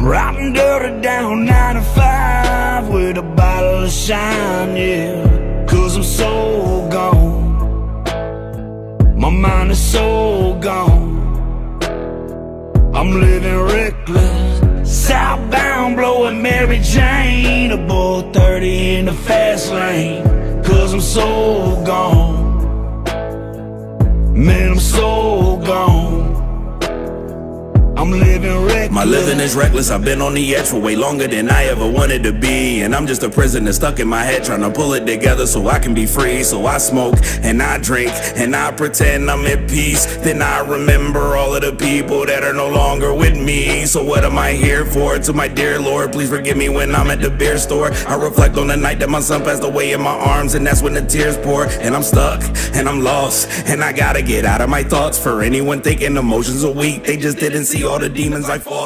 I'm riding dirty down 95 with a bottle of shine, yeah. Cause I'm so gone. My mind is so gone. I'm living reckless. Southbound, blowing Mary Jane. A Above 30 in the fast lane. Cause I'm so gone. Man, I'm so gone. I'm living reckless. My living is reckless, I've been on the edge for way longer than I ever wanted to be. And I'm just a prisoner stuck in my head trying to pull it together so I can be free. So I smoke and I drink and I pretend I'm at peace. Then I remember all of the people that are no longer with me. So what am I here for? To my dear Lord, please forgive me when I'm at the beer store. I reflect on the night that my son passed away in my arms, and that's when the tears pour. And I'm stuck and I'm lost, and I gotta get out of my thoughts. For anyone thinking emotions are weak, they just didn't see all the demons I fought.